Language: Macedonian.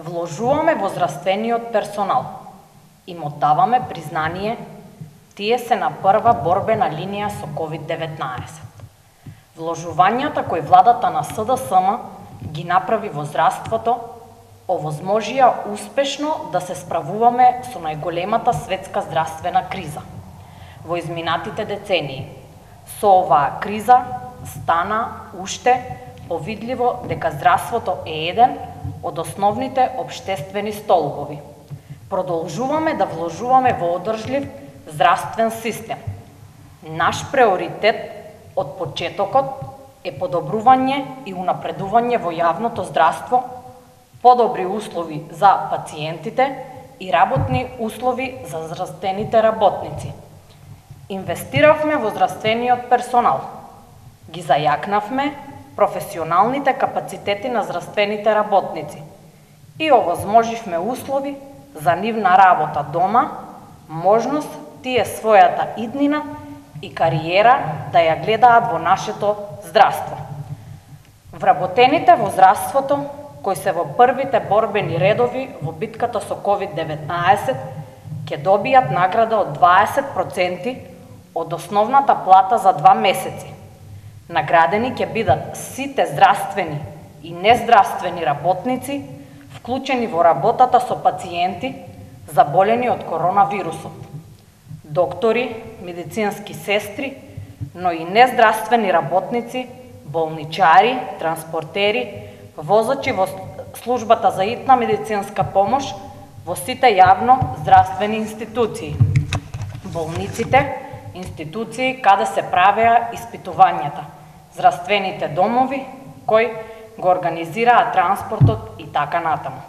Вложуваме во здравствениот персонал. Им оддаваме признание, тие се на прва борбена линија со COVID-19. Вложувањата кои владата на СДСМ ги направи во здравството, овозможија успешно да се справуваме со најголемата светска здравствена криза во изминатите децении. Со оваа криза стана уште повидливо дека здравството е еден од основните обштествени столбови. Продолжуваме да вложуваме во одржлив здравствен систем. Наш приоритет од почетокот е подобрување и унапредување во јавното здравство, подобри услови за пациентите и работни услови за здравствените работници. Инвестиравме во здравствениот персонал. Ги зајакнавме професионалните капацитети на здравствените работници и овозможивме услови за нивна работа дома, можност тие својата иднина и кариера да ја гледаат во нашето здравство. Вработените во здравството, кои се во првите борбени редови во битката со COVID-19, ќе добијат награда од 20% од основната плата за два месеци Наградени ќе бидат сите здравствени и нездравствени работници, вклучени во работата со пациенти заболени од коронавирусот. Доктори, медицински сестри, но и нездравствени работници, болничари, транспортери, возачи во службата за итна медицинска помош во сите јавно здравствени институции, болниците, институции каде се правеа испитувањата – здравствените домови кои го организираат транспортот и така натаму.